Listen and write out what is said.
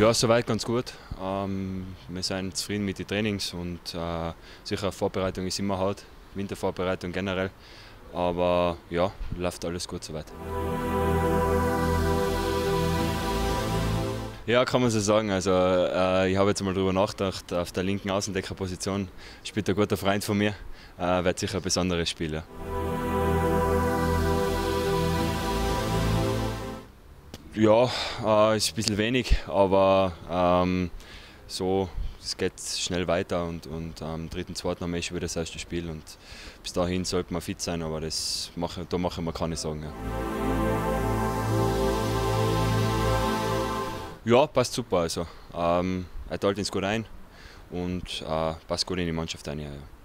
Ja, soweit ganz gut. Ähm, wir sind zufrieden mit den Trainings und äh, sicher Vorbereitung ist immer hart, Wintervorbereitung generell. Aber ja, läuft alles gut soweit. Ja, kann man so sagen. Also, äh, ich habe jetzt mal darüber nachgedacht. Auf der linken Außendeckerposition spielt ein guter Freund von mir. Äh, wird sicher ein besonderes Spiel. Ja. Ja, äh, ist ein bisschen wenig, aber ähm, so es geht schnell weiter und, und am 3.2. haben wir schon wieder das erste Spiel und bis dahin sollte man fit sein, aber das mache, da machen wir keine Sorgen. Ja. ja, passt super. Also, ähm, er teilt uns gut ein und äh, passt gut in die Mannschaft ein. Ja, ja.